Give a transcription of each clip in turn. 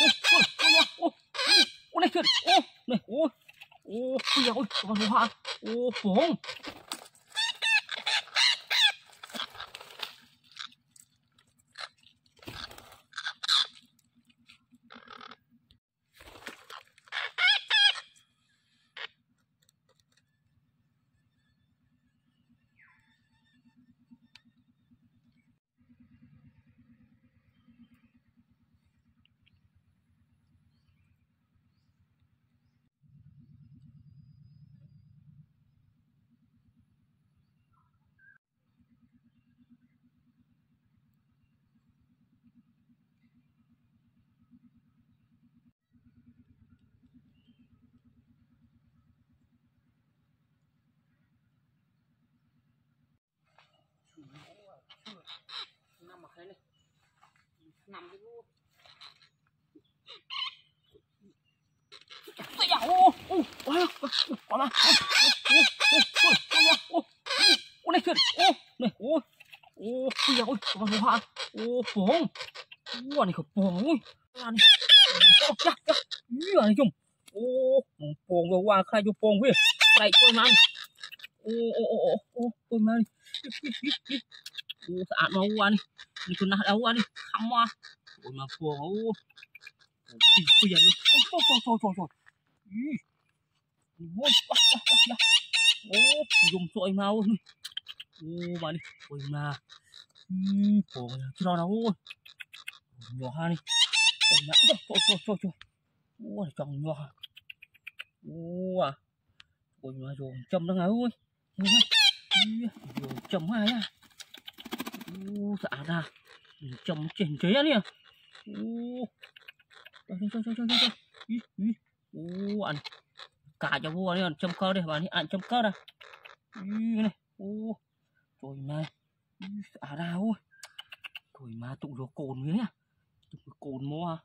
ô ô này kìa ô này ô ô bây giờ ôi con hoa ô phồng nằm นำไปลูกตัวอย่างโอ้โอ้โอ้โอ้มาโอ้โอ้โอ้โอ้โอ้โอ้ในขึ้นโอ้เนี่ยโอ้โอ้ตัวอย่างโอ้มาหัวโอ้โป่งว้านี่คือโป่งอุ้างานโอ้ยักยักเยอะเลยจุ่มโอ้โป่งก็ว่าใครอยู่โป่งเว้ยใส่กล้วยมันโอ้โอ้โอ้โอ้กล้วยมันโอ้สะอาดมาวันนี้ ada hoa này, khăm hoa, ôi mà phồng, ô, ôi da, ôi, ôi, ôi, ôi, ôi, Ih. Ôi, wah, wah, wah, ya. Oh, dùng trội mau ơi. Ô, bà đi. Ôi mà. Khổ nhà chứ đâu. Nhỏ ha đi. Ôi mà. Ôi, trời, trời, trời. Ôi, chồng nhỏ. Ô, à. Ôi mà rồi châm đó ngáo. Rồi châm ai à. Ô, dạ ra. Châm chỉnh chế nè. Ô. cho cho cho cho cho Ih, ih. Ăn cả cho vua đi ăn châm cơ đi bạn đi ăn châm cơ đây. Này. Ô trời này dạ ra ôi. Trời mà tụng rồi cồn với nhá tụng rồi cồn mua à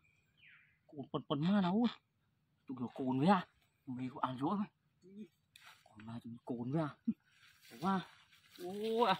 cồn phần phần ma nào ôi. Tụng rồi cồn với à? Mày có ăn rỗi không còn mà tụng cồn với à? Quá ô à